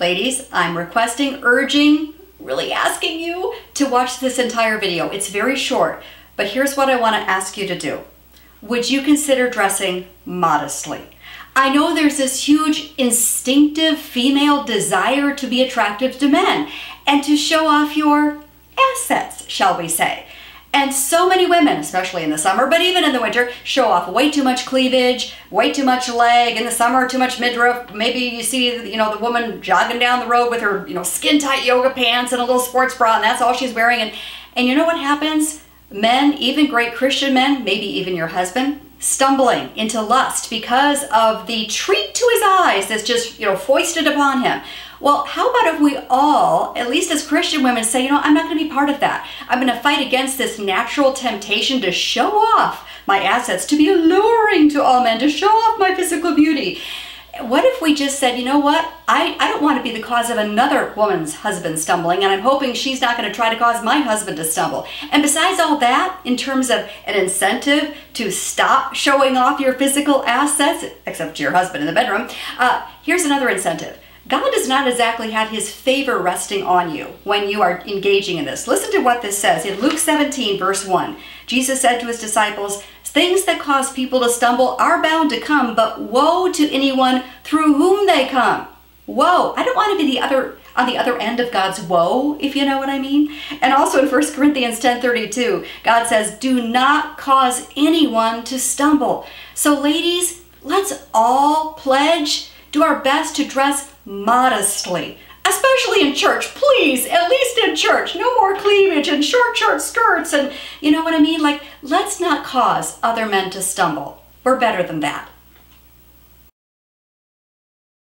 Ladies, I'm requesting, urging, really asking you to watch this entire video. It's very short, but here's what I want to ask you to do. Would you consider dressing modestly? I know there's this huge instinctive female desire to be attractive to men and to show off your assets, shall we say. And so many women, especially in the summer, but even in the winter, show off way too much cleavage, way too much leg. In the summer, too much midriff. Maybe you see, you know, the woman jogging down the road with her, you know, skin tight yoga pants and a little sports bra, and that's all she's wearing. And, and you know what happens? Men, even great Christian men, maybe even your husband, stumbling into lust because of the treat to his eyes that's just, you know, foisted upon him. Well, how about if we all, at least as Christian women, say, you know, I'm not going to be part of that. I'm going to fight against this natural temptation to show off my assets, to be alluring to all men, to show off my physical beauty. What if we just said, you know what? I, I don't want to be the cause of another woman's husband stumbling, and I'm hoping she's not going to try to cause my husband to stumble. And besides all that, in terms of an incentive to stop showing off your physical assets, except to your husband in the bedroom, uh, here's another incentive God does not exactly have his favor resting on you when you are engaging in this. Listen to what this says in Luke 17, verse 1. Jesus said to his disciples, Things that cause people to stumble are bound to come, but woe to anyone through whom they come. Woe. I don't want to be the other on the other end of God's woe, if you know what I mean. And also in 1 Corinthians 10:32, God says, "Do not cause anyone to stumble." So ladies, let's all pledge do our best to dress modestly, especially in church. Please, at least in church, no more cleavage and short, short skirts. And you know what I mean? Like, let's not cause other men to stumble. We're better than that.